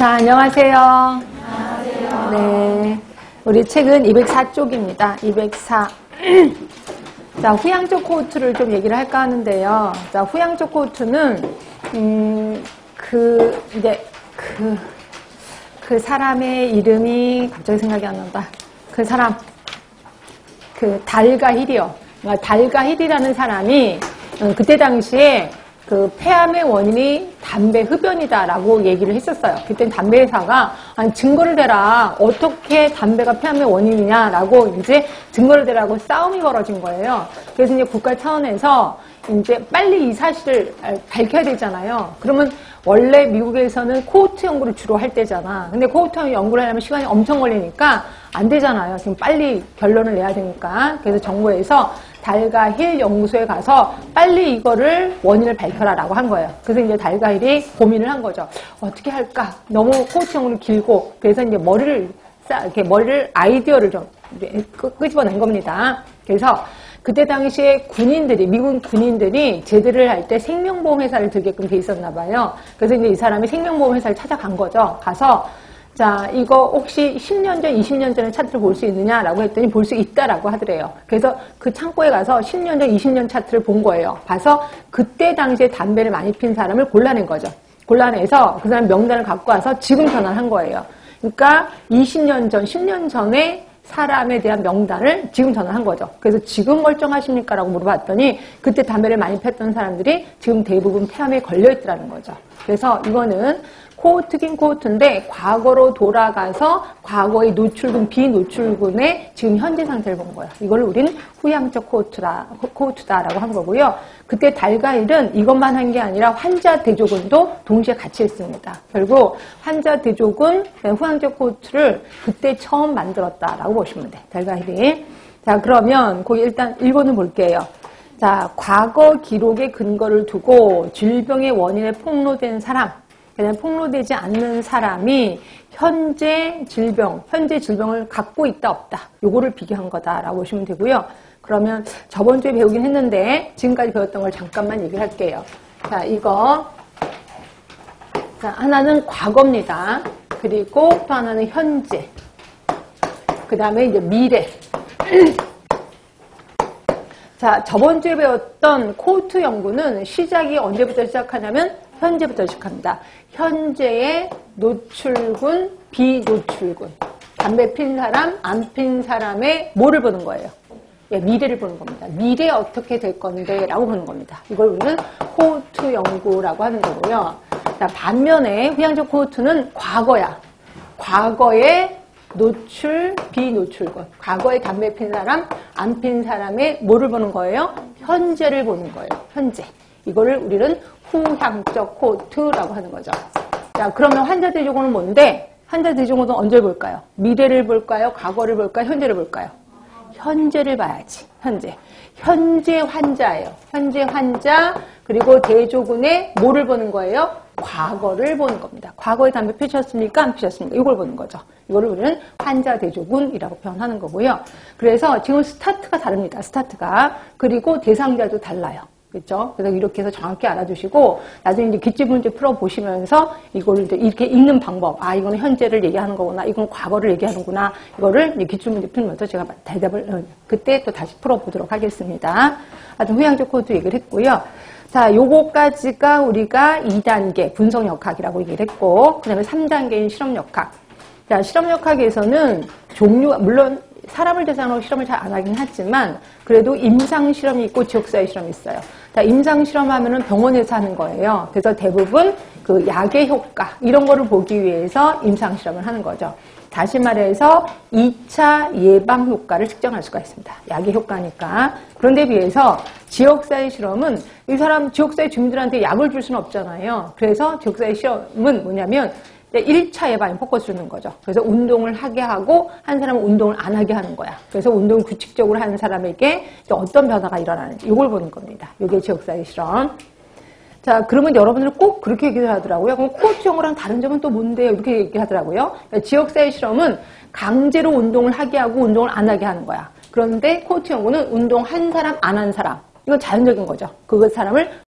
자, 안녕하세요. 안녕하세요. 네. 우리 책은 204쪽입니다. 204. 자, 후향적 코호트를 좀 얘기를 할까 하는데요. 자, 후향적 코호트는, 음, 그, 이제, 그, 그 사람의 이름이 갑자기 생각이 안 난다. 그 사람, 그 돌과 힐이요. 그러니까 돌과 힐이라는 사람이 음, 그때 당시에 그 폐암의 원인이 담배 흡연이다라고 얘기를 했었어요. 그때 담배 회사가 아니 증거를 대라 어떻게 담배가 폐암의 원인이냐라고 이제 증거를 대라고 싸움이 벌어진 거예요. 그래서 이제 국가 차원에서 이제 빨리 이 사실을 밝혀야 되잖아요. 그러면 원래 미국에서는 코호트 연구를 주로 할 때잖아. 근데 코호트 연구를 하려면 시간이 엄청 걸리니까 안 되잖아요. 지금 빨리 결론을 내야 되니까. 그래서 정부에서 돌과 힐 연구소에 가서 빨리 이거를 원인을 밝혀라라고 한 거예요. 그래서 이제 돌과 힐이 고민을 한 거죠. 어떻게 할까? 너무 연구는 길고 그래서 이제 머리를 싸 이렇게 머리를 아이디어를 좀 끄집어낸 겁니다. 그래서 그때 당시에 군인들이 미국 군인들이 제대를 할 때 생명보험 회사를 들게끔 돼 있었나 봐요. 그래서 이제 이 사람이 생명보험 회사를 찾아간 거죠. 가서 자 이거 혹시 10년 전, 20년 전에 차트를 볼 수 있느냐라고 했더니 볼 수 있다라고 하더래요. 그래서 그 창고에 가서 10년 전, 20년 차트를 본 거예요. 봐서 그때 당시에 담배를 많이 핀 사람을 골라낸 거죠. 골라내서 그 사람 명단을 갖고 와서 지금 전환한 거예요. 그러니까 20년 전, 10년 전에 사람에 대한 명단을 지금 전화한 거죠. 그래서 지금 멀쩡하십니까? 라고 물어봤더니 그때 담배를 많이 폈던 사람들이 지금 대부분 폐암에 걸려 있더라는 거죠. 그래서 이거는 코호트긴 코호트인데 과거로 돌아가서 과거의 노출군, 비노출군의 지금 현재 상태를 본 거예요. 이걸 우리는 후양적 코호트다, 코호트다라고 한 거고요. 그때 달가일은 이것만 한 게 아니라 환자 대조군도 동시에 같이 했습니다. 결국 환자 대조군, 후양적 코호트를 그때 처음 만들었다라고 보시면 돼. 달가일이. 자, 그러면 거기 일단 1번을 볼게요. 자, 과거 기록의 근거를 두고 질병의 원인에 폭로된 사람, 그냥 폭로되지 않는 사람이 현재 질병, 현재 질병을 갖고 있다 없다. 요거를 비교한 거다라고 보시면 되고요. 그러면 저번 주에 배우긴 했는데 지금까지 배웠던 걸 잠깐만 얘기를 할게요. 자, 이거 자, 하나는 과거입니다. 그리고 또 하나는 현재. 그 다음에 이제 미래. 자, 저번 주에 배웠던 코트 연구는 시작이 언제부터 시작하냐면 현재부터 시작합니다. 현재의 노출군, 비노출군. 담배 핀 사람, 안 핀 사람의 뭐를 보는 거예요? 예, 미래를 보는 겁니다. 미래 어떻게 될 건데 라고 보는 겁니다. 이걸 우리는 코호트 연구라고 하는 거고요. 자, 반면에 후양적 코호트는 과거야. 과거의 노출, 비노출군. 과거에 담배 핀 사람, 안 핀 사람의 뭐를 보는 거예요? 현재를 보는 거예요. 현재. 이거를 우리는 후향적 코트라고 하는 거죠. 자, 그러면 환자 대조군은 뭔데? 환자 대조군은 언제 볼까요? 미래를 볼까요? 과거를 볼까요? 현재를 볼까요? 현재를 봐야지. 현재. 현재 환자예요. 현재 환자 그리고 대조군의 뭐를 보는 거예요? 과거를 보는 겁니다. 과거에 담배 피셨습니까? 안 피셨습니까? 이걸 보는 거죠. 이거를 우리는 환자 대조군이라고 표현하는 거고요. 그래서 지금 스타트가 다릅니다. 스타트가. 그리고 대상자도 달라요. 그렇죠? 그래서 이렇게 해서 정확히 알아두시고 나중에 이제 기출 문제 풀어 보시면서 이걸 이제 이렇게 읽는 방법. 아 이거는 현재를 얘기하는 거구나. 이건 과거를 얘기하는구나. 이거를 이제 기출 문제 풀면서 제가 대답을 어, 그때 또 다시 풀어 보도록 하겠습니다. 하여튼 후향적 코호트 얘기를 했고요. 자, 요거까지가 우리가 2단계 분석 역학이라고 얘기를 했고 그 다음에 3단계인 실험 역학. 자, 실험 역학에서는 종류가 물론 사람을 대상으로 실험을 잘 안 하긴 하지만 그래도 임상 실험이 있고 지역사회 실험이 있어요. 자, 임상 실험하면은 병원에서 하는 거예요. 그래서 대부분 그 약의 효과 이런 거를 보기 위해서 임상 실험을 하는 거죠. 다시 말해서 2차 예방 효과를 측정할 수가 있습니다. 약의 효과니까. 그런데 비해서 지역사회 실험은 이 사람 지역사회 주민들한테 약을 줄 수는 없잖아요. 그래서 지역사회 실험은 뭐냐면 1차 예방에 포커스 주는 거죠. 그래서 운동을 하게 하고 한 사람은 운동을 안 하게 하는 거야. 그래서 운동을 규칙적으로 하는 사람에게 어떤 변화가 일어나는지 이걸 보는 겁니다. 이게 지역사회 실험. 자, 그러면 여러분들 꼭 그렇게 얘기를 하더라고요. 그럼 코치 영어랑 다른 점은 또 뭔데요? 이렇게 얘기하더라고요. 그러니까 지역사회 실험은 강제로 운동을 하게 하고 운동을 안 하게 하는 거야. 그런데 코치 연구는 운동 한 사람 안 한 사람 이건 자연적인 거죠. 그 사람을